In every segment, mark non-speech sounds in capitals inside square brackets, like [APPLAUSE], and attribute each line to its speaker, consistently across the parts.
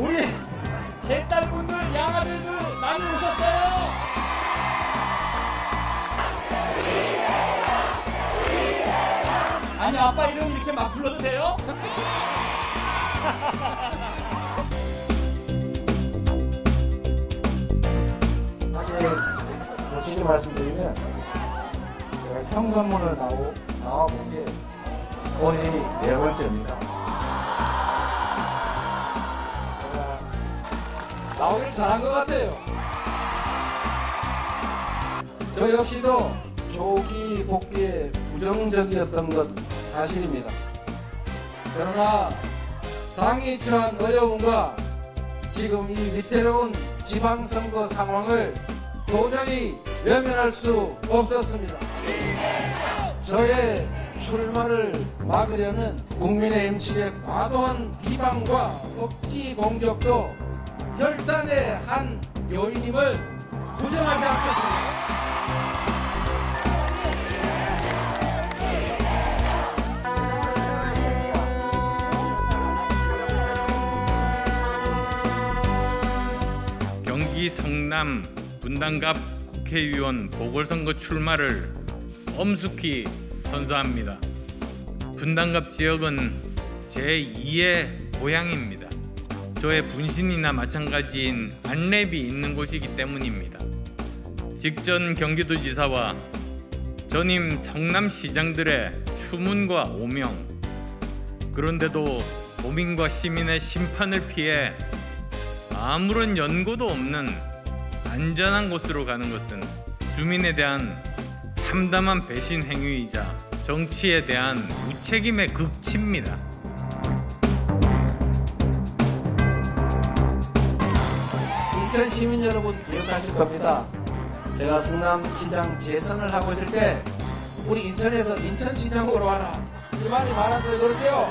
Speaker 1: 우리 개딸분들 양아들들 많이 오셨어요. 아니 아빠 이름 이렇게 막 불러도 돼요? [LAUGHS]
Speaker 2: 사실 솔직히 말씀드리면 제가 현관문을 나오, 나와본 게 오늘이 네 번째입니다. 오길 잘한 것 같아요. 저 역시도 조기 복귀에 부정적이었던 것 사실입니다. 그러나 당이 처한 어려움과 지금 이 위태로운 지방선거 상황을 도저히 외면할 수 없었습니다. 저의 출마를 막으려는 국민의힘 측의 과도한 비방과 억지 공격도 결단의 한 요인임을 부정하지 않겠습니다.
Speaker 3: 경기 성남 분당갑 국회의원 보궐선거 출마를 엄숙히 선서합니다. 분당갑 지역은 제2의 고향입니다. 저의 분신이나 마찬가지인 안랩이 있는 곳이기 때문입니다. 직전 경기도지사와 전임 성남시장들의 추문과 오명 그런데도 도민과 시민의 심판을 피해 아무런 연고도 없는 안전한 곳으로 가는 것은 주민에 대한 참담한 배신 행위이자 정치에 대한 무책임의 극치입니다.
Speaker 2: 인천 시민 여러분 기억하실 겁니다. 제가 성남시장 재선을 하고 있을 때 우리 인천에서 인천시장으로 와라 이 말이 많았어요. 그렇죠?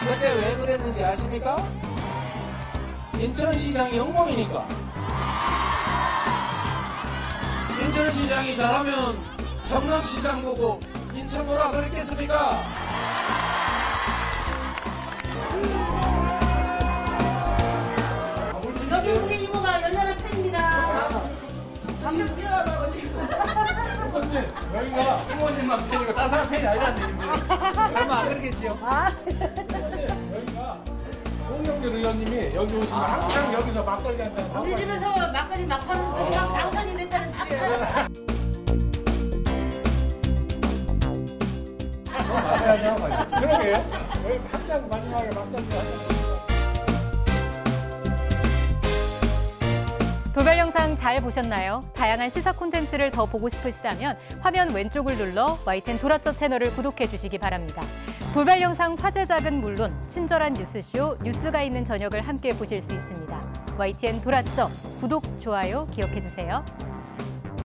Speaker 2: 그때 왜 그랬는지 아십니까? 인천시장이 영광이니까. 인천시장이 잘하면 성남시장 보고 인천 오라 그랬겠습니까?
Speaker 4: 방금 뛰어가고 지금.
Speaker 2: 여기가 부모님만 때리고 다른 사람 팬이 아니라는 얘기인데 설마 안 그러겠지요?
Speaker 5: 여기가 송영길 의원님이 여기 오시면 항상 여기서 막걸리 한잔
Speaker 4: 우리 집에서 막걸리 막 파는 것도 지금 당선이 됐다는 집이에요.
Speaker 5: 그러게요. 여기 한잔 마지막에 막걸리 한잔.
Speaker 6: 도별 영상 잘 보셨나요? 다양한 시사 콘텐츠를 더 보고 싶으시다면 화면 왼쪽을 눌러 YTN 도라쩌 채널을 구독해 주시기 바랍니다. 돌발 영상 화제작은 물론 친절한 뉴스쇼 뉴스가 있는 저녁을 함께 보실 수 있습니다. YTN 도라쩌 구독, 좋아요 기억해 주세요.